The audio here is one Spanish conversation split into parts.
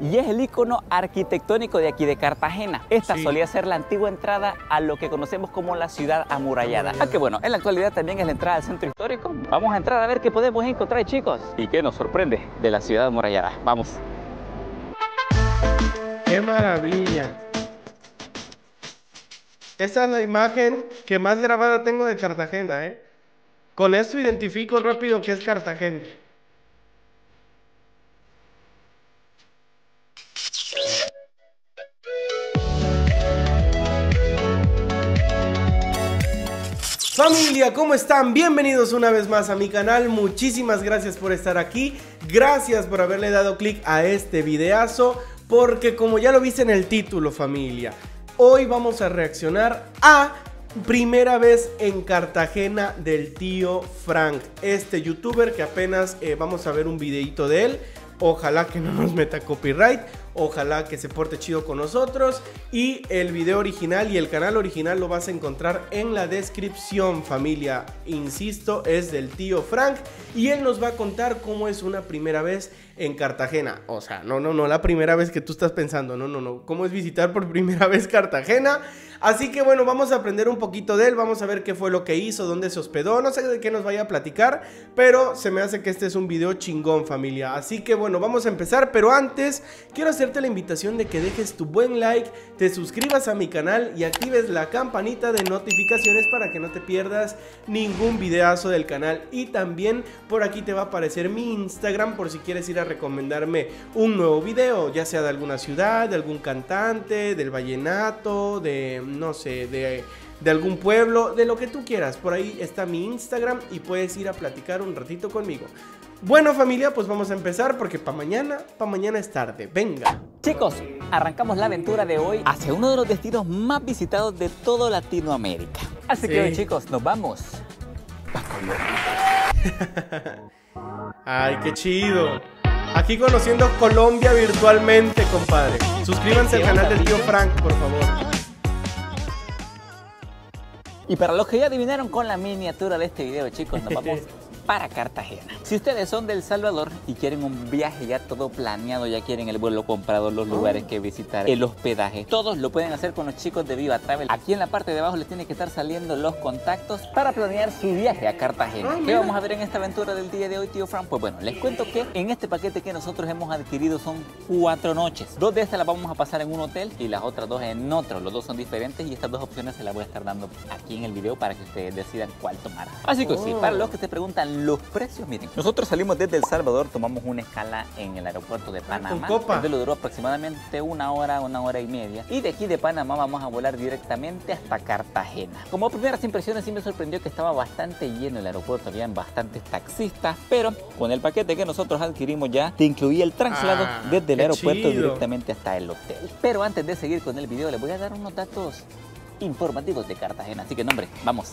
y es el icono arquitectónico de aquí de Cartagena. Esta solía ser la antigua entrada a lo que conocemos como la ciudad amurallada. Aunque bueno, en la actualidad también es la entrada al centro histórico. Vamos a entrar a ver qué podemos encontrar, chicos. Y qué nos sorprende de la ciudad amurallada. Vamos. ¡Qué maravilla! Esta es la imagen que más grabada tengo de Cartagena, ¿eh? Con esto identifico rápido que es Cartagena. Familia, ¿cómo están? Bienvenidos una vez más a mi canal. Muchísimas gracias por estar aquí. Gracias por haberle dado clic a este videazo. Porque como ya lo viste en el título, familia, hoy vamos a reaccionar a Primera vez en Cartagena del tío Frank, este youtuber que apenas eh, vamos a ver un videito de él. Ojalá que no nos meta copyright. Ojalá que se porte chido con nosotros. Y el video original y el canal original lo vas a encontrar en la descripción, familia. Insisto, es del tío Frank. Y él nos va a contar cómo es una primera vez en Cartagena. O sea, no, no, no, la primera vez que tú estás pensando. No, no, no. ¿Cómo es visitar por primera vez Cartagena? Así que bueno, vamos a aprender un poquito de él. Vamos a ver qué fue lo que hizo, dónde se hospedó. No sé de qué nos vaya a platicar. Pero se me hace que este es un video chingón, familia. Así que bueno, vamos a empezar. Pero antes, quiero hacer hacerte la invitación de que dejes tu buen like, te suscribas a mi canal y actives la campanita de notificaciones para que no te pierdas ningún videazo del canal. Y también por aquí te va a aparecer mi Instagram por si quieres ir a recomendarme un nuevo video, ya sea de alguna ciudad, de algún cantante, del vallenato, de no sé, de de algún pueblo, de lo que tú quieras. Por ahí está mi Instagram y puedes ir a platicar un ratito conmigo. Bueno familia, pues vamos a empezar porque para mañana, para mañana es tarde. Venga. Chicos, arrancamos la aventura de hoy hacia uno de los destinos más visitados de toda Latinoamérica. Así que hoy chicos, nos vamos Ay, qué chido. Aquí conociendo Colombia virtualmente, compadre. Suscríbanse al canal del tío Frank, por favor. Y para los que ya adivinaron con la miniatura de este video, chicos, nos vamos para Cartagena. Si ustedes son del Salvador y quieren un viaje ya todo planeado, ya quieren el vuelo comprado, los lugares que visitar, el hospedaje, todos lo pueden hacer con los chicos de Viva Travel. Aquí en la parte de abajo les tiene que estar saliendo los contactos para planear su viaje a Cartagena. Ah, ¿Qué vamos a ver en esta aventura del día de hoy, tío Fran? Pues bueno, les cuento que en este paquete que nosotros hemos adquirido son cuatro noches. Dos de estas las vamos a pasar en un hotel y las otras dos en otro. Los dos son diferentes y estas dos opciones se las voy a estar dando aquí en el video para que ustedes decidan cuál tomar. Así que sí, para los que se preguntan los precios, miren. Nosotros salimos desde El Salvador, tomamos una escala en el aeropuerto de Panamá. Este lo duró aproximadamente una hora, una hora y media. Y de aquí de Panamá vamos a volar directamente hasta Cartagena. Como primeras impresiones sí me sorprendió que estaba bastante lleno el aeropuerto, habían bastantes taxistas, pero con el paquete que nosotros adquirimos ya te incluía el traslado ah, desde el aeropuerto directamente hasta el hotel. Pero antes de seguir con el video les voy a dar unos datos informativos de Cartagena, así que nombre, vamos.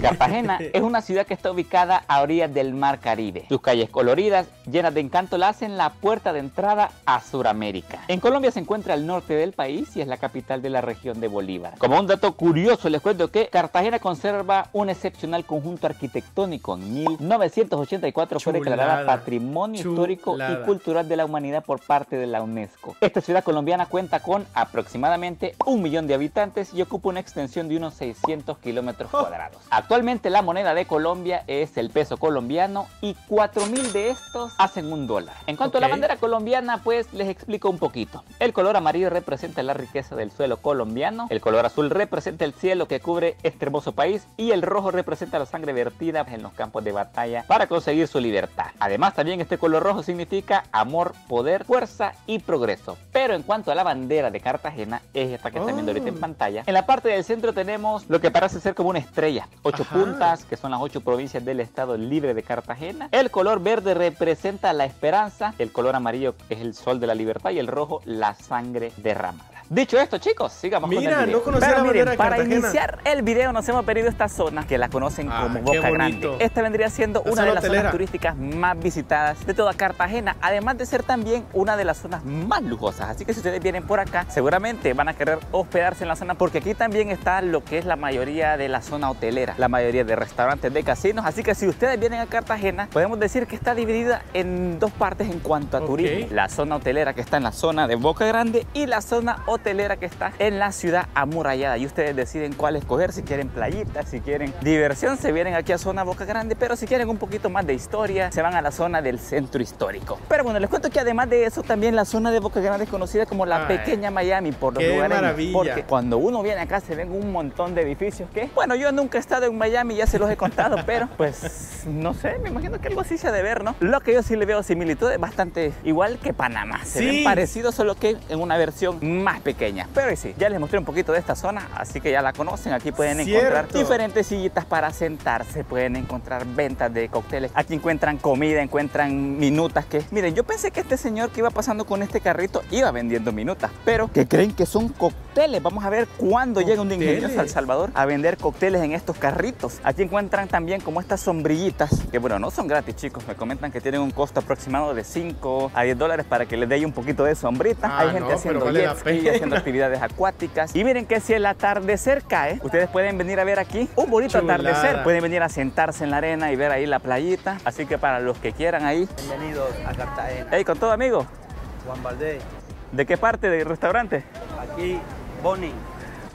Cartagena es una ciudad que está ubicada a orillas del Mar Caribe. Sus calles coloridas, llenas de encanto, la hacen la puerta de entrada a Sudamérica. En Colombia se encuentra al norte del país y es la capital de la región de Bolívar. Como un dato curioso, les cuento que Cartagena conserva un excepcional conjunto arquitectónico. En 1984 fue declarada Patrimonio Histórico y Cultural de la Humanidad por parte de la UNESCO. Esta ciudad colombiana cuenta con aproximadamente un millón de habitantes y ocupa una extensión de unos 600 kilómetros cuadrados. Actualmente la moneda de Colombia es el peso colombiano y 4.000 de estos hacen un dólar. En cuanto a la bandera colombiana, pues les explico un poquito. El color amarillo representa la riqueza del suelo colombiano, el color azul representa el cielo que cubre este hermoso país y el rojo representa la sangre vertida en los campos de batalla para conseguir su libertad. Además también este color rojo significa amor, poder, fuerza y progreso. Pero en cuanto a la bandera de Cartagena, es esta que están viendo ahorita en oh. pantalla, en la parte del centro tenemos lo que parece ser como una estrella ocho puntas, que son las ocho provincias del estado libre de Cartagena. El color verde representa la esperanza, el color amarillo es el sol de la libertad y el rojo la sangre derramada. Dicho esto, chicos, sigamos Mira, con el video. no conocía Pero la miren, para Cartagena. iniciar el video nos hemos pedido esta zona que la conocen Ah, como Boca. Grande. Esta vendría siendo La una de las hotelera. zonas turísticas más visitadas de toda Cartagena, además de ser también una de las zonas más lujosas. Así que si ustedes vienen por acá, seguramente van a querer hospedarse en la zona porque aquí también está lo que es la mayoría de la zona hotelera, la mayoría de restaurantes, de casinos. Así que si ustedes vienen a Cartagena, podemos decir que está dividida en dos partes en cuanto a turismo. La zona hotelera que está en la zona de Boca Grande y la zona hotelera que está en la ciudad amurallada. Y ustedes deciden cuál escoger, si quieren playitas, si quieren diversión, se vienen aquí a zona Boca Grande, pero si quieren un poquito más de historia, se van a la zona del centro histórico. Pero bueno, les cuento que además de eso, también la zona de Boca Grande es conocida como la Ay, pequeña Miami por los qué lugares. maravilla. Porque cuando uno viene acá se ven un montón de edificios que, bueno, yo nunca he estado en Miami, ya se los he contado, pero pues no sé, me imagino que algo así se ha de ver, ¿no? Lo que yo sí le veo similitudes bastante igual que Panamá. Se Sí. ven parecidos, solo que en una versión más pequeña. Pero sí, ya les mostré un poquito de esta zona, así que ya la conocen. Aquí pueden encontrar diferentes sillitas para sentarse, pueden encontrar ventas de cócteles. Aquí encuentran comida, encuentran minutas que, miren, yo pensé que este señor que iba pasando con este carrito iba vendiendo minutas, pero que creen que son cócteles. Vamos a ver cuándo llega un ingenioso al Salvador a vender cócteles en estos carritos. Aquí encuentran también como estas sombrillitas, que bueno, no son gratis chicos, me comentan que tienen un costo aproximado de 5 a 10 dólares para que les dé un poquito de sombrita. Ah, Hay gente no, haciendo pero vale jet la ski, pena. Haciendo actividades acuáticas. Y miren que si el atardecer cae, ustedes pueden venir a ver aquí un bonito Chulada. atardecer. Pueden venir a sentarse en la arena y ver ahí la playita. Así que para los que quieran ahí, Bienvenidos a Cartagena. hey, con todo amigo, Juan Valdés, ¿de qué parte del restaurante? aquí Bonnie.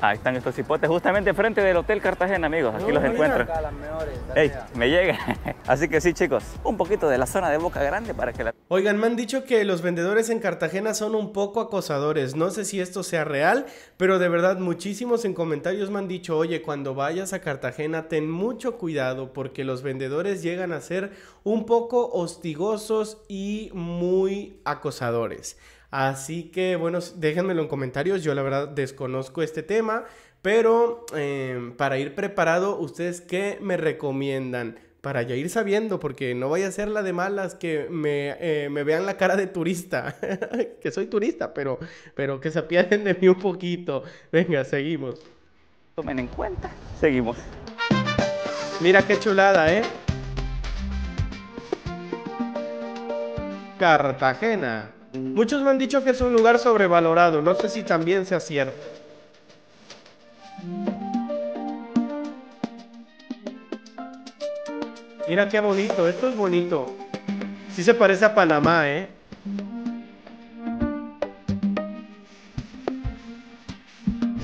Ahí están estos hipotes, justamente frente del Hotel Cartagena, amigos. Aquí No, los encuentran. Acá las mejores. Ey, me llega. Así que sí, chicos, un poquito de la zona de Boca Grande para que la... Oigan, me han dicho que los vendedores en Cartagena son un poco acosadores. No sé si esto sea real, pero de verdad muchísimos en comentarios me han dicho, oye, cuando vayas a Cartagena ten mucho cuidado porque los vendedores llegan a ser un poco hostigosos y muy acosadores. Así que bueno, déjenmelo en comentarios. Yo la verdad desconozco este tema, pero eh, para ir preparado, ¿ustedes qué me recomiendan? Para ya ir sabiendo, porque no vaya a ser la de malas que me, eh, me vean la cara de turista. que soy turista, pero, pero que se apiaden de mí un poquito. Venga, seguimos. Tomen en cuenta. Seguimos. Mira qué chulada, ¿eh? Cartagena. Muchos me han dicho que es un lugar sobrevalorado. No sé si también sea cierto. Mira qué bonito. Esto es bonito. Sí se parece a Panamá, ¿eh?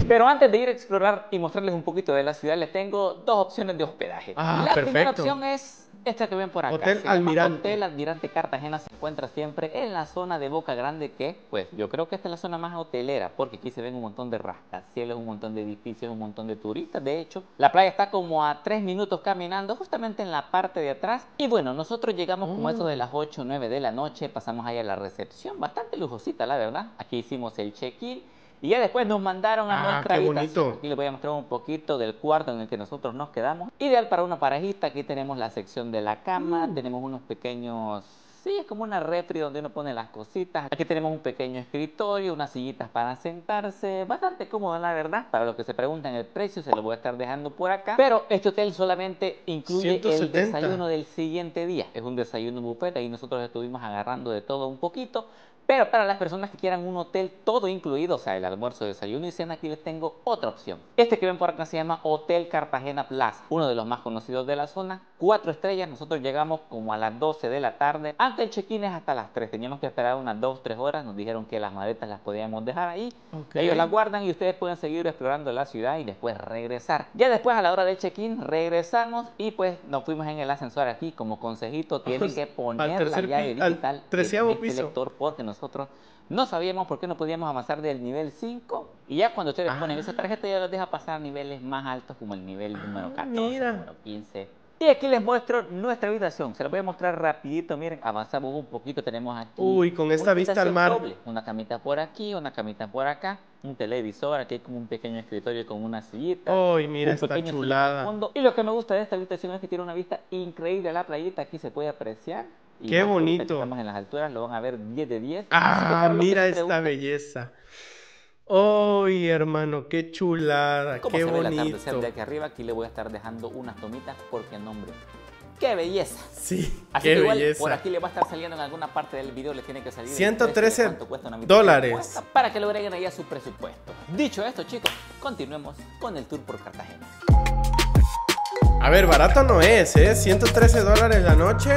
Pero antes de ir a explorar y mostrarles un poquito de la ciudad, les tengo dos opciones de hospedaje. Ah, la primera perfecto. opción es esta que ven por acá. Hotel Almirante. Hotel Almirante Cartagena se encuentra siempre en la zona de Boca Grande, que pues yo creo que esta es la zona más hotelera, porque aquí se ven un montón de rascacielos, un montón de edificios, un montón de turistas. De hecho, la playa está como a tres minutos caminando, justamente en la parte de atrás. Y bueno, nosotros llegamos como Oh. eso de las 8 o 9 de la noche, pasamos ahí a la recepción, bastante lujosita, la verdad. Aquí hicimos el check-in. Y ya después nos mandaron a Ah, nuestra qué habitación. bonito. Aquí les voy a mostrar un poquito del cuarto en el que nosotros nos quedamos. Ideal para una parejita. Aquí tenemos la sección de la cama. Mm. Tenemos unos pequeños... Sí, es como una refri donde uno pone las cositas. Aquí tenemos un pequeño escritorio, unas sillitas para sentarse. Bastante cómodo, la verdad. Para los que se preguntan el precio, se lo voy a estar dejando por acá. Pero este hotel solamente incluye el 170. desayuno del siguiente día. Es un desayuno buffet. Ahí nosotros estuvimos agarrando de todo un poquito. Pero para las personas que quieran un hotel todo incluido, o sea, el almuerzo, desayuno y cena, aquí les tengo otra opción. Este que ven por acá se llama Hotel Cartagena Plaza, uno de los más conocidos de la zona. Cuatro estrellas, nosotros llegamos como a las 12 de la tarde. Antes el check-in es hasta las 3, teníamos que esperar unas 2, 3 horas. Nos dijeron que las maletas las podíamos dejar ahí. Ok. Ellos las guardan y ustedes pueden seguir explorando la ciudad y después regresar. Ya después a la hora del check-in regresamos y pues nos fuimos en el ascensor aquí como consejito. Tienen que poner la llave pi- al digital treceavo este piso. lector porque nosotros no sabíamos por qué no podíamos avanzar del nivel 5 y ya cuando ustedes ponen Ah. esa tarjeta ya los deja pasar a niveles más altos como el nivel número 14, Ah, mira. número 15. Y aquí les muestro nuestra habitación, se la voy a mostrar rapidito, miren, avanzamos un poquito, tenemos aquí Uy, con esta vista al mar. doble, una camita por aquí, una camita por acá, un televisor, aquí hay como un pequeño escritorio con una sillita. Uy, mira sillón chulada. fondo. Y lo que me gusta de esta habitación es que tiene una vista increíble a la playita. Aquí se puede apreciar. Y Qué bonito. Estamos en las alturas, lo van a ver 10 de 10. Así que Ah, mira esta belleza. ¡Ay, hermano! ¡Qué chulada! ¡Qué se ve el atardecer bonito! de aquí arriba, aquí le voy a estar dejando unas tomitas porque nombre. ¡Qué belleza! Sí, Así qué que igual belleza. por aquí le va a estar saliendo en alguna parte del video, le tiene que salir el 113 precio de cuánto cuesta una mitad dólares. para que lo agreguen ahí a su presupuesto. Dicho esto, chicos, continuemos con el tour por Cartagena. A ver, barato no es, ¿eh? 113 dólares la noche.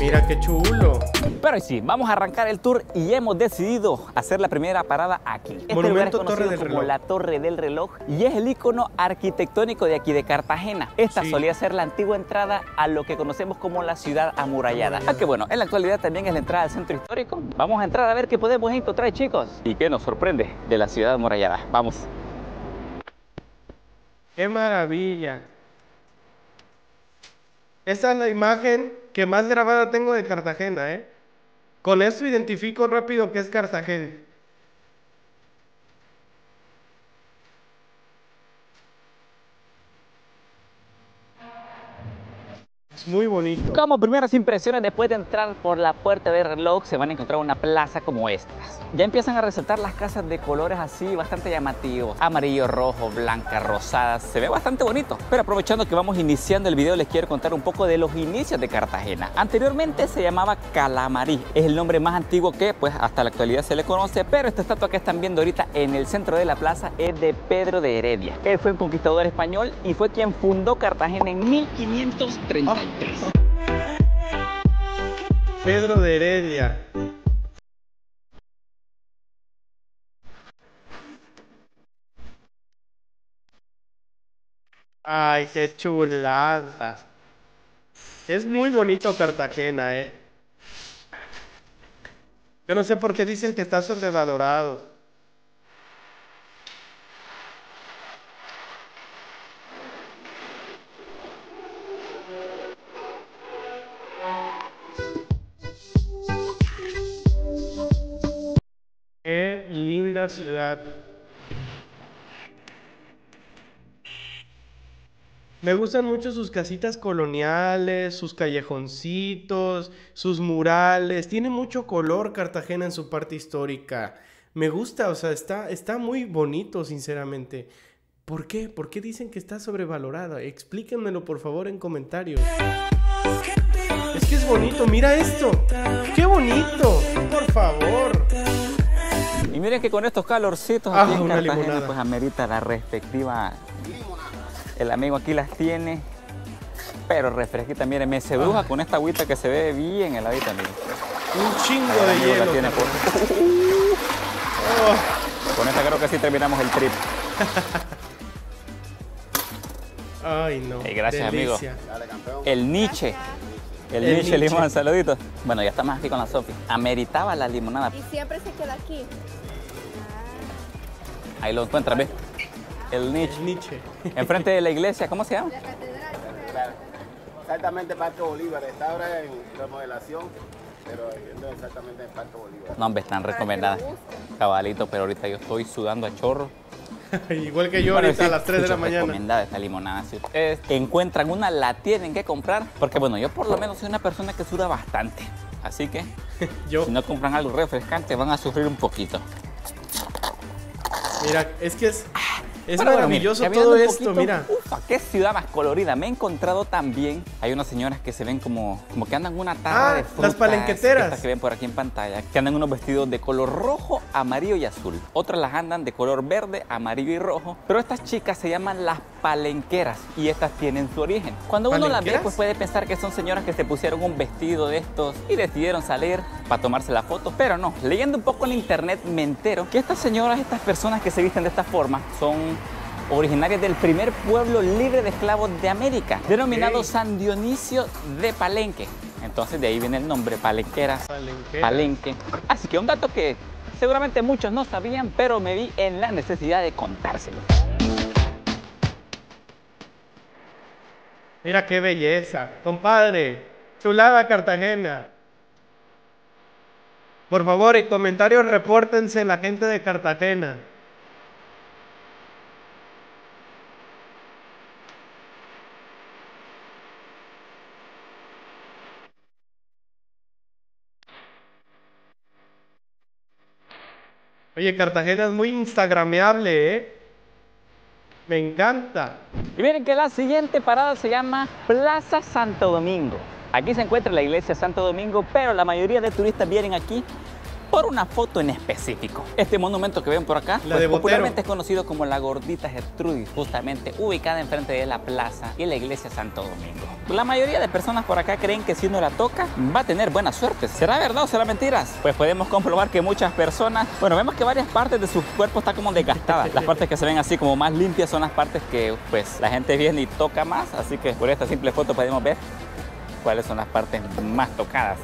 Mira qué chulo. Pero sí, vamos a arrancar el tour y hemos decidido hacer la primera parada aquí. Este lugar es Monumento conocido Torre del como Reloj. la Torre del Reloj y es el icono arquitectónico de aquí de Cartagena. Esta Sí. solía ser la antigua entrada a lo que conocemos como la ciudad amurallada. Amurallada. Aunque bueno, en la actualidad también es la entrada al centro histórico. Vamos a entrar a ver qué podemos encontrar, chicos. Y qué nos sorprende de la ciudad amurallada. Vamos. ¡Qué maravilla! Esta es la imagen que más grabada tengo de Cartagena, ¿eh? Con esto identifico rápido que es Cartagena. Muy bonito. Como primeras impresiones, después de entrar por la puerta del reloj, se van a encontrar una plaza como estas. Ya empiezan a resaltar las casas de colores así bastante llamativos. Amarillo, rojo, blanca, rosada. Se ve bastante bonito. Pero aprovechando que vamos iniciando el video, les quiero contar un poco de los inicios de Cartagena. Anteriormente se llamaba Calamarí. Es el nombre más antiguo que pues hasta la actualidad se le conoce. Pero esta estatua que están viendo ahorita en el centro de la plaza es de Pedro de Heredia. Él fue un conquistador español y fue quien fundó Cartagena en 1533. Pedro de Heredia. Ay, qué chulada. Es muy bonito Cartagena, eh. Yo no sé por qué dicen que está sobrevalorado. Ciudad. Me gustan mucho sus casitas coloniales, sus callejoncitos, sus murales. Tiene mucho color Cartagena en su parte histórica. Me gusta, o sea, está, está muy bonito, sinceramente. ¿Por qué? ¿Por qué dicen que está sobrevalorada? Explíquenmelo, por favor, en comentarios. Es que es bonito, mira esto. ¡Qué bonito! Por favor. Y miren que con estos calorcitos Ah, aquí en Cartagena limonada. pues amerita la respectiva. El amigo aquí las tiene, pero refresquita. Miren, me seduja Ah. con esta agüita que se ve bien heladita, miren. Un chingo de la hielo. tiene por- Oh. Con esta creo que sí terminamos el trip. Ay, no. Gracias, amigo. El Nietzsche. El, El Nietzsche Nietzsche. limón, saludito. Bueno, ya estamos aquí con la Sofi. Ameritaba la limonada. Y siempre se queda aquí. Ahí lo encuentras, ¿ves? El Nietzsche. El Nietzsche. Enfrente de la iglesia, ¿cómo se llama? Exactamente Parque Bolívar, está ahora en remodelación, pero exactamente en Parque Bolívar. No, hombre, están recomendadas. Cabalito, pero ahorita yo estoy sudando a chorro. Igual que yo Bueno, ahorita sí, a las 3 de la mañana. recomendada esta limonada. Si ustedes encuentran una, la tienen que comprar. Porque bueno, yo por lo menos soy una persona que suda bastante. Así que Yo, si no compran algo refrescante van a sufrir un poquito. Mira, es que es, es bueno, maravilloso mire, todo esto, poquito, mira. Ufa, qué ciudad más colorida. Me he encontrado también. Hay unas señoras que se ven como, como que andan una tarra Ah, de las frutas. palenqueteras. Estas que ven por aquí en pantalla. Que andan unos vestidos de color rojo, amarillo y azul. Otras las andan de color verde, amarillo y rojo. Pero estas chicas se llaman las palenqueras y estas tienen su origen. Cuando uno las ve, pues puede pensar que son señoras que se pusieron un vestido de estos y decidieron salir para tomarse la foto. Pero no, leyendo un poco en internet me entero que estas señoras, estas personas que se visten de esta forma, son originarias del primer pueblo libre de esclavos de América, denominado. San Dionisio de Palenque. Entonces de ahí viene el nombre, palenqueras, Palenqueras. Palenque. Así que un dato que seguramente muchos no sabían, pero me vi en la necesidad de contárselo. Mira qué belleza. Compadre, chulada Cartagena. Por favor, en comentarios repórtense la gente de Cartagena. Oye, Cartagena es muy instagrameable, ¿eh? Me encanta. Y miren que la siguiente parada se llama Plaza Santo Domingo. Aquí se encuentra la iglesia Santo Domingo, pero la mayoría de turistas vienen aquí por una foto en específico. Este monumento que ven por acá, pues, popularmente es conocido como la Gordita Gertrudis, justamente ubicada enfrente de la plaza y la iglesia Santo Domingo. La mayoría de personas por acá creen que si uno la toca, va a tener buena suerte. ¿Será verdad o será mentiras? Pues podemos comprobar que muchas personas, bueno, vemos que varias partes de su cuerpo está como desgastadas. Las partes que se ven así como más limpias son las partes que pues la gente viene y toca más, así que por esta simple foto podemos ver cuáles son las partes más tocadas.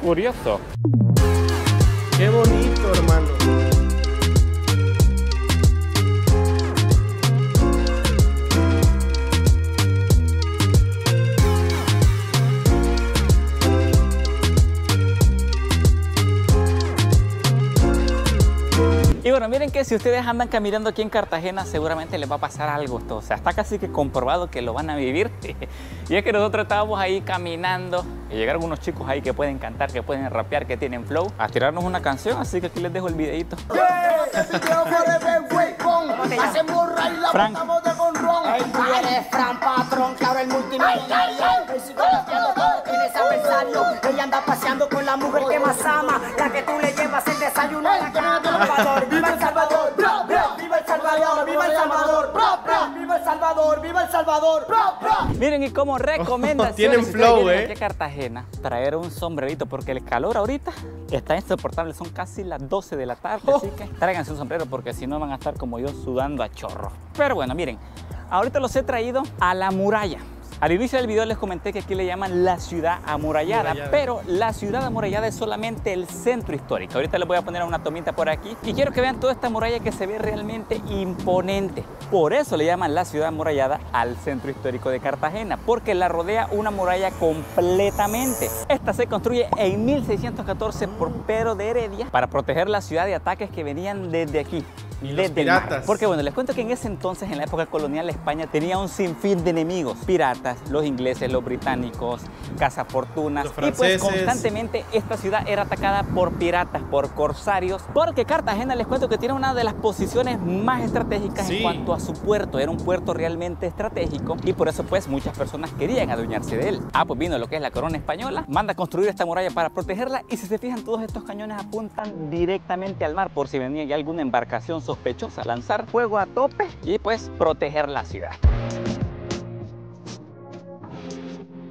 Curioso. Qué bonito, hermano. Y bueno, miren que si ustedes andan caminando aquí en Cartagena, seguramente les va a pasar algo. esto. O sea, está casi que comprobado que lo van a vivir. y es que nosotros estábamos ahí caminando y llegaron unos chicos ahí que pueden cantar, que pueden rapear, que tienen flow, a tirarnos una canción. Así que aquí les dejo el videito. Frank. Tú eres Fran Patrón, que ahora el. Ella anda paseando con la mujer que más ama. La que tú le llevas el desayuno la viva El Salvador. Viva El Salvador, viva El Salvador, bro, bro. Viva El Salvador, viva El Salvador, bro, bro. Miren, y como recomendación, Tienen flow, ¿eh? aquí a Cartagena, traer un sombrerito, porque el calor ahorita está insoportable. Son casi las 12 de la tarde, Oh. así que tráiganse un sombrero, porque si no van a estar como yo sudando a chorro. Pero bueno, miren, ahorita los he traído a la muralla. Al inicio del video les comenté que aquí le llaman la ciudad amurallada, Amurallada. pero la ciudad amurallada es solamente el centro histórico. Ahorita les voy a poner una tomita por aquí y quiero que vean toda esta muralla que se ve realmente imponente. Por eso le llaman la ciudad amurallada al centro histórico de Cartagena, porque la rodea una muralla completamente. Esta se construye en 1614 por Pedro de Heredia para proteger la ciudad de ataques que venían desde aquí. Desde el mar. Porque bueno, les cuento que en ese entonces, en la época colonial, España tenía un sinfín de enemigos. Piratas, los ingleses, los británicos, cazafortunas. Y pues constantemente esta ciudad era atacada por piratas, por corsarios. Porque Cartagena, les cuento que tiene una de las posiciones más estratégicas Sí. en cuanto a su puerto. Era un puerto realmente estratégico y por eso pues muchas personas querían adueñarse de él. Ah, pues vino lo que es la corona española, manda a construir esta muralla para protegerla y si se fijan todos estos cañones apuntan directamente al mar por si venía ya alguna embarcación sospechosa, lanzar fuego a tope y pues proteger la ciudad.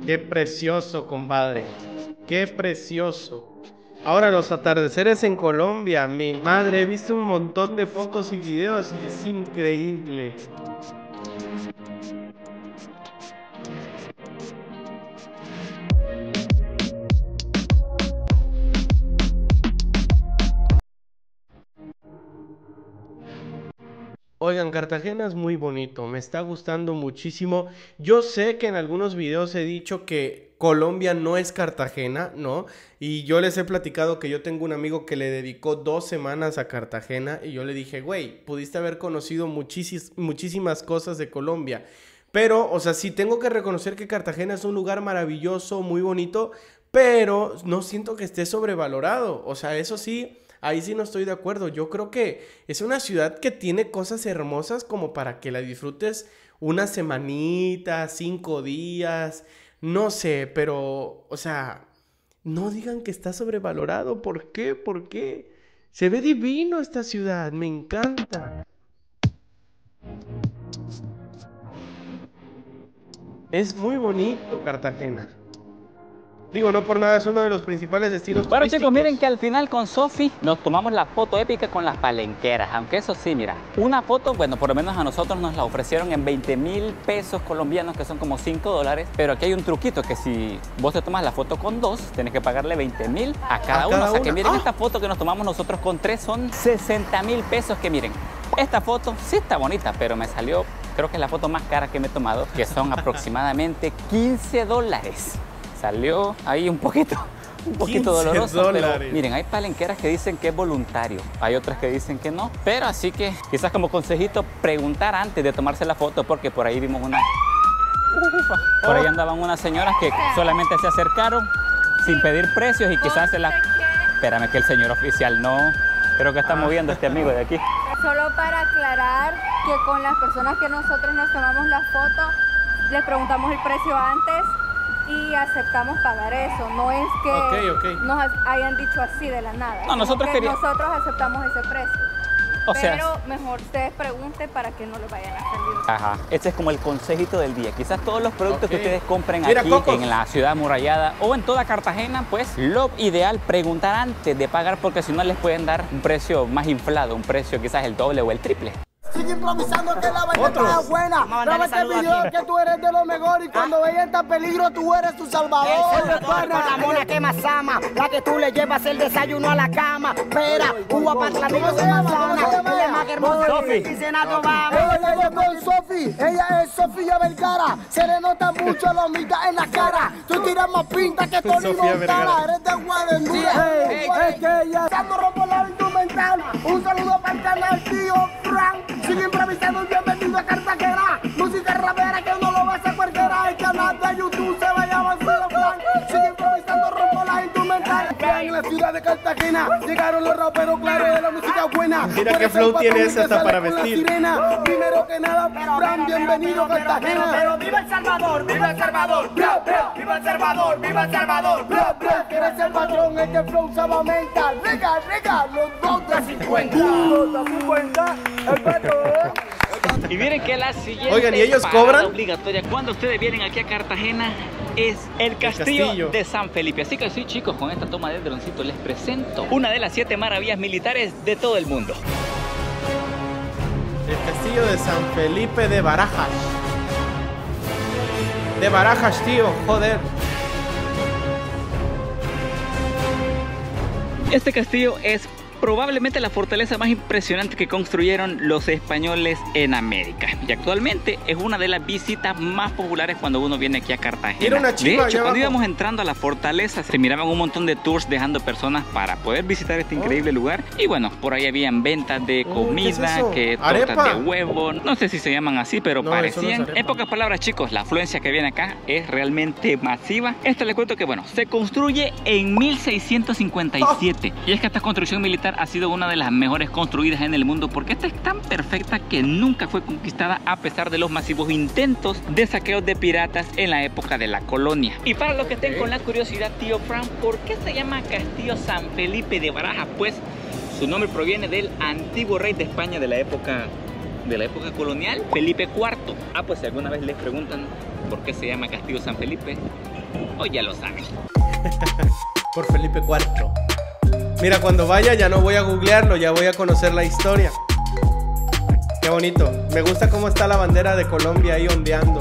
Qué precioso, compadre. Qué precioso. Ahora los atardeceres en Colombia, mi madre, he visto un montón de fotos y videos es increíble. Oigan, Cartagena es muy bonito, me está gustando muchísimo. Yo sé que en algunos videos he dicho que Colombia no es Cartagena, ¿no? Y yo les he platicado que yo tengo un amigo que le dedicó dos semanas a Cartagena y yo le dije, güey, pudiste haber conocido muchísimas cosas de Colombia. Pero, o sea, sí tengo que reconocer que Cartagena es un lugar maravilloso, muy bonito, pero no siento que esté sobrevalorado. O sea, eso sí, ahí sí no estoy de acuerdo. Yo creo que es una ciudad que tiene cosas hermosas como para que la disfrutes una semanita, cinco días, no sé, pero, o sea, no digan que está sobrevalorado. ¿Por qué? ¿Por qué? Se ve divino esta ciudad, me encanta. Es muy bonito Cartagena. Digo, no por nada, es uno de los principales destinos Bueno chicos, miren que al final con Sofi nos tomamos la foto épica con las palenqueras, aunque eso sí, mira, una foto, bueno, por lo menos a nosotros nos la ofrecieron en 20 mil pesos colombianos, que son como 5 dólares, pero aquí hay un truquito, que si vos te tomas la foto con dos, tienes que pagarle 20 mil a cada A uno, cada o sea que miren Ah. esta foto que nos tomamos nosotros con tres son 60 mil pesos, que miren, esta foto sí está bonita, pero me salió, creo que es la foto más cara que me he tomado, que son aproximadamente 15 dólares. Salió ahí un poquito, un poquito 15 doloroso, pero miren, hay palenqueras que dicen que es voluntario, hay otras que dicen que no, pero así que quizás como consejito preguntar antes de tomarse la foto porque por ahí vimos una... Por ahí andaban unas señoras que solamente se acercaron sin pedir precios y quizás se la... Espérame que el señor oficial no... Creo que está moviendo este amigo de aquí. Solo para aclarar que con las personas que nosotros nos tomamos la foto, les preguntamos el precio antes y aceptamos pagar eso. No es que nos ha- hayan dicho así de la nada. No, nosotros que queríamos- nosotros aceptamos ese precio. O sea, Pero mejor ustedes pregunten para que no les vayan a salir. Ajá, este es como el consejito del día. Quizás todos los productos que ustedes compren Mira, aquí Cocos. en la ciudad amurallada o en toda Cartagena, pues lo ideal preguntar antes de pagar porque si no les pueden dar un precio más inflado, un precio quizás el doble o el triple. Sigue improvisando que la vaina está buena. Vamos a mandarle Grábate el saludos video que tú eres de lo mejor y cuando veas esta peligro tú eres tu salvador. Salvador, pana. con la mona que más ama, la que tú le llevas el desayuno a la cama. Espera, uva para de manzana. Ella es más hermosa que Senato va. Ella con Sofi, ella es Sofía Vergara. Se le nota mucho la humildad en la cara. Tú tiras más pinta que Tony Montana. Eres de Guadalajara. Es que ella Dando rompo la instrumental. Un saludo para el canal tío Frank. Sigue improvisando, bienvenido a Cartagena. Música rapera que no lo vas a cualquiera. El canal de YouTube instrumental. En la ciudad de Cartagena llegaron los raperos claros de la música buena. Mira qué flow el patrón tiene que ese hasta para vestir. Primero que nada, Fran, bienvenido a Cartagena. Pero viva El Salvador, viva El Salvador, bla, bla, viva El Salvador, viva El Salvador, bla, que eres el patrón, este flow se va a aumentar. Rega, rega, los dos de 50. Los de 50, el patrón. Y miren que la siguiente Oigan, ¿y ellos cobran? obligatoria cuando ustedes vienen aquí a Cartagena es el castillo, castillo. de San Felipe. Así que sí, chicos, con esta toma del droncito les presento una de las siete maravillas militares de todo el mundo. El castillo de San Felipe de Barajas. De Barajas, tío, joder. Este castillo es probablemente la fortaleza más impresionante que construyeron los españoles en América. Y actualmente es una de las visitas más populares cuando uno viene aquí a Cartagena. Era una chiva de hecho, cuando íbamos entrando a la fortaleza se miraban un montón de tours dejando personas para poder visitar este increíble lugar. Y bueno, por ahí habían ventas de Oh, comida, que tortas de huevo. No sé si se llaman así, pero No, no parecían. en pocas palabras, chicos, la afluencia que viene acá es realmente masiva. Esto les cuento que, bueno, se construye en 1657. Y es que esta construcción militar ha sido una de las mejores construidas en el mundo porque esta es tan perfecta que nunca fue conquistada a pesar de los masivos intentos de saqueos de piratas en la época de la colonia. Y para los que estén con la curiosidad, tío Frank, ¿por qué se llama Castillo San Felipe de Barajas? Pues su nombre proviene del antiguo rey de España de la época de la época colonial, Felipe IV. Ah, pues si alguna vez les preguntan por qué se llama Castillo San Felipe, o ya lo saben. Por Felipe IV. Mira, cuando vaya ya no voy a googlearlo, ya voy a conocer la historia. Qué bonito. Me gusta cómo está la bandera de Colombia ahí ondeando.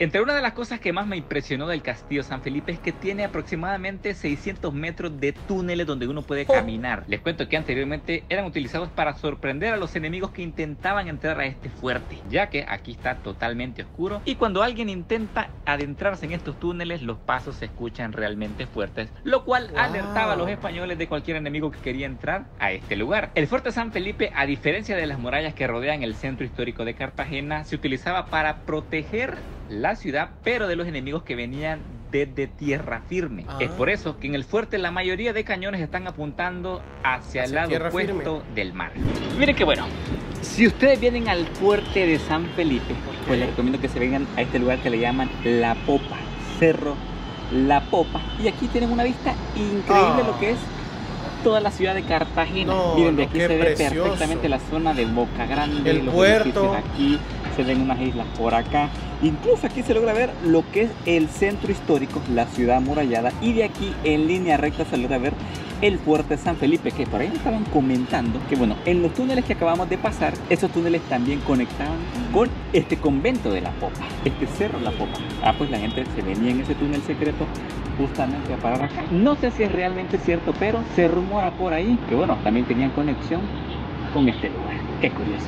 Entre una de las cosas que más me impresionó del Castillo San Felipe es que tiene aproximadamente 600 metros de túneles donde uno puede caminar. Les cuento que anteriormente eran utilizados para sorprender a los enemigos que intentaban entrar a este fuerte, ya que aquí está totalmente oscuro y cuando alguien intenta adentrarse en estos túneles los pasos se escuchan realmente fuertes, lo cual Wow. alertaba a los españoles de cualquier enemigo que quería entrar a este lugar. El fuerte San Felipe, a diferencia de las murallas que rodean el centro histórico de Cartagena, se utilizaba para proteger la ciudad, pero de los enemigos que venían desde tierra firme. Ah. Es por eso que en el fuerte la mayoría de cañones están apuntando hacia, el lado opuesto del mar. Miren que bueno, si ustedes vienen al fuerte de San Felipe, pues les recomiendo que se vengan a este lugar que le llaman La Popa, Cerro La Popa. Y aquí tienen una vista increíble Ah. lo que es toda la ciudad de Cartagena. No, Miren, de aquí qué se ve perfectamente la zona de Boca Grande, El los puerto. aquí, se ven unas islas por acá. Incluso aquí se logra ver lo que es el centro histórico, la ciudad amurallada, y de aquí en línea recta se logra ver el fuerte San Felipe, que por ahí estaban comentando que bueno, en los túneles que acabamos de pasar, esos túneles también conectaban con este convento de la Popa, este cerro La Popa. Ah, pues la gente se venía en ese túnel secreto justamente a parar acá. No sé si es realmente cierto, pero se rumora por ahí que bueno, también tenían conexión con este lugar. Qué curioso.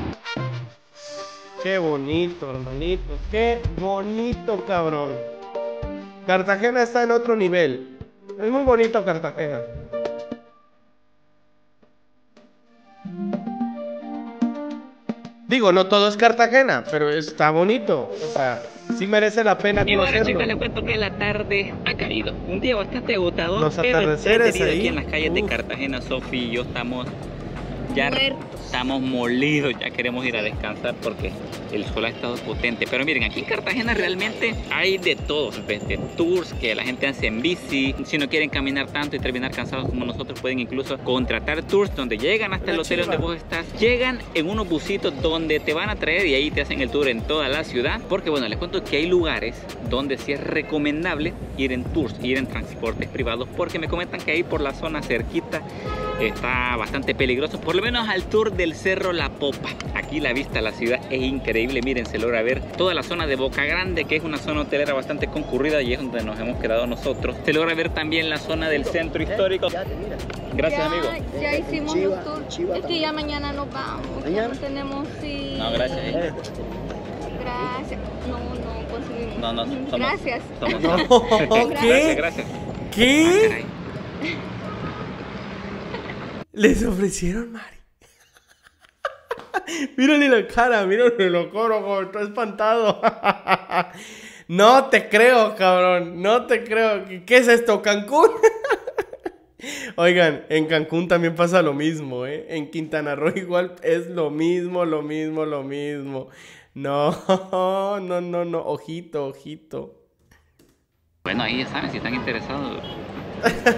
Qué bonito, hermanito. Qué bonito, cabrón. Cartagena está en otro nivel. Es muy bonito Cartagena. Digo, no todo es Cartagena, pero está bonito. O sea, Sí merece la pena Y bueno chicos, les conocerlo. cuento que la tarde ha caído. Un día bastante agotador. Los pero atardeceres ahí, aquí en las calles de. Cartagena, Sofi y yo estamos ya Muertos. estamos molidos, ya queremos ir a descansar porque el sol ha estado potente. Pero miren, aquí en Cartagena realmente hay de todo, desde tours que la gente hace en bici. Si no quieren caminar tanto y terminar cansados como nosotros, pueden incluso contratar tours donde llegan hasta el hotel donde vos estás. Llegan en unos busitos donde te van a traer y ahí te hacen el tour en toda la ciudad. Porque bueno, les cuento que hay lugares donde sí es recomendable ir en tours, ir en transportes privados, porque me comentan que ahí por la zona cerquita está bastante peligroso, por lo menos al tour del Cerro La Popa. Aquí la vista a la ciudad es increíble, miren, se logra ver toda la zona de Boca Grande, que es una zona hotelera bastante concurrida y es donde nos hemos quedado nosotros. Se logra ver también la zona del centro histórico. Gracias, amigo. Ya hicimos Chiva, los tours. chiva es que ya mañana nos vamos. Ya ¿Mañana? no tenemos sí. No, gracias. eh. Gracias. No, no conseguimos. No, no, somos- Gracias. somos- No, Gracias, ¿qué? gracias. Ah, ¿Qué? caray. Les ofrecieron Mari. mírale la cara, mírale cara, como está espantado. no te creo, cabrón. No te creo. ¿Qué- ¿Qué es esto, Cancún? Oigan, en Cancún también pasa lo mismo, ¿eh? En Quintana Roo igual es lo mismo, lo mismo, lo mismo. No, no, no, no. Ojito, ojito. Bueno, ahí ya saben si están interesados.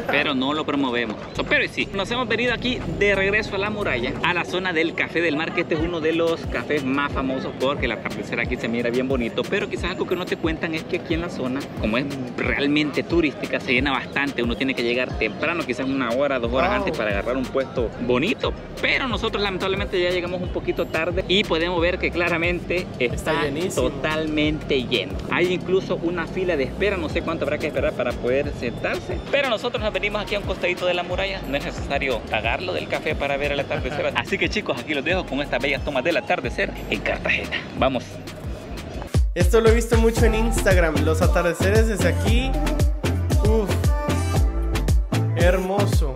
Pero no lo promovemos. Pero sí, nos hemos venido aquí de regreso a la muralla, a la zona del Café del Mar, que este es uno de los cafés más famosos porque la atardecer aquí se mira bien bonito. Pero quizás algo que no te cuentan es que aquí en la zona, como es realmente turística, se llena bastante. Uno tiene que llegar temprano, quizás una hora, dos horas Wow. antes para agarrar un puesto bonito. Pero nosotros lamentablemente ya llegamos un poquito tarde y podemos ver que claramente está, Está totalmente lleno. Hay incluso una fila de espera, no sé cuánto habrá que esperar para poder sentarse. Pero nosotros nos venimos aquí a un costadito de la muralla, no es necesario pagarlo del café para ver el atardecer. Así que chicos, aquí los dejo con estas bellas tomas del atardecer en Cartagena. Vamos. Esto lo he visto mucho en Instagram. Los atardeceres desde aquí. Uf. Hermoso.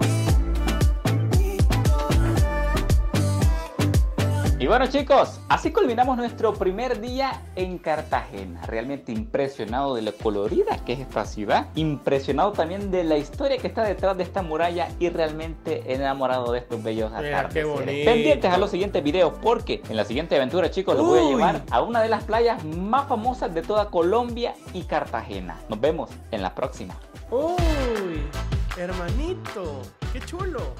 Y bueno chicos, así culminamos nuestro primer día en Cartagena. Realmente impresionado de lo colorida que es esta ciudad, impresionado también de la historia que está detrás de esta muralla y realmente enamorado de estos bellos atardeceres. Pendientes a los siguientes videos porque en la siguiente aventura chicos los voy a llevar a una de las playas más famosas de toda Colombia y Cartagena. Nos vemos en la próxima. Uy, hermanito, qué chulo.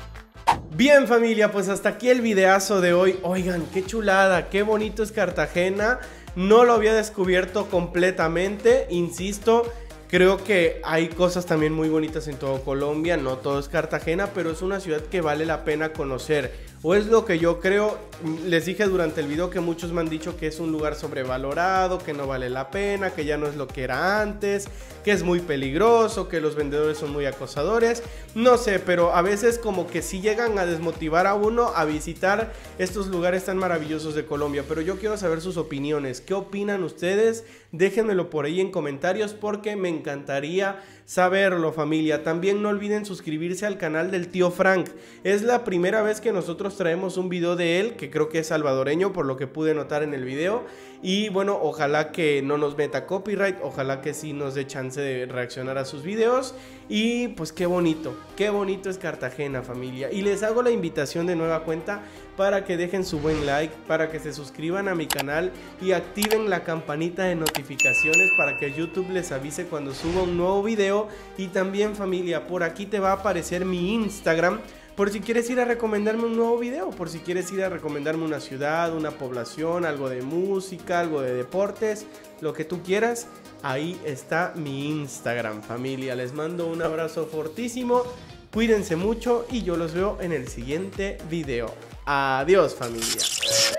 Bien familia, pues hasta aquí el videazo de hoy. Oigan, qué chulada, qué bonito es Cartagena. No lo había descubierto completamente, insisto. Creo que hay cosas también muy bonitas en todo Colombia, no todo es Cartagena, pero es una ciudad que vale la pena conocer. O es lo que yo creo, les dije durante el video que muchos me han dicho que es un lugar sobrevalorado, que no vale la pena, que ya no es lo que era antes, que es muy peligroso, que los vendedores son muy acosadores. No sé, pero a veces como que sí llegan a desmotivar a uno a visitar estos lugares tan maravillosos de Colombia. Pero yo quiero saber sus opiniones. ¿Qué opinan ustedes? Déjenmelo por ahí en comentarios porque me encantaría saberlo familia. También no olviden suscribirse al canal del tío Frank. Es la primera vez que nosotros traemos un video de él, que creo que es salvadoreño por lo que pude notar en el video. Y bueno, ojalá que no nos meta copyright, ojalá que sí nos dé chance de reaccionar a sus videos. Y pues qué bonito, qué bonito es Cartagena familia. Y les hago la invitación de nueva cuenta para que dejen su buen like, para que se suscriban a mi canal y activen la campanita de notificaciones para que YouTube les avise cuando suba un nuevo video. Y también familia, por aquí te va a aparecer mi Instagram. Por si quieres ir a recomendarme un nuevo video, por si quieres ir a recomendarme una ciudad, una población, algo de música, algo de deportes, lo que tú quieras, ahí está mi Instagram familia. Les mando un abrazo fortísimo, cuídense mucho y yo los veo en el siguiente video. Adiós familia.